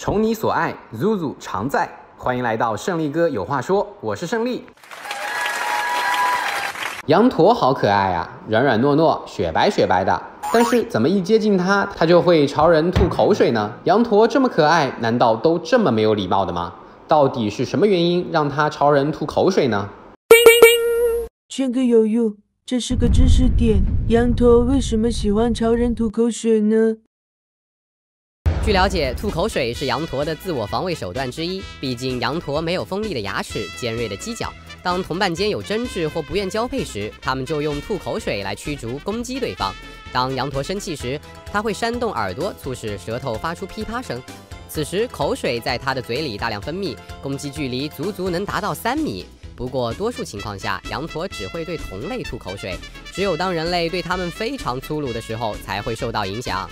宠你所爱，Zuzu 常在。欢迎来到胜利哥有话说，我是胜利。羊驼好可爱啊，软软糯糯，雪白雪白的。但是怎么一接近它，它就会朝人吐口水呢？羊驼这么可爱，难道都这么没有礼貌的吗？到底是什么原因让它朝人吐口水呢？圈个有用，这是个知识点。羊驼为什么喜欢朝人吐口水呢？据了解，吐口水是羊驼的自我防卫手段之一。毕竟，羊驼没有锋利的牙齿、尖锐的犄角。当同伴间有争执或不愿交配时，它们就用吐口水来驱逐攻击对方。当羊驼生气时，它会扇动耳朵，促使舌头发出噼啪声。此时，口水在它的嘴里大量分泌，攻击距离足足能达到三米。不过，多数情况下，羊驼只会对同类吐口水，只有当人类对它们非常粗鲁的时候，才会受到影响。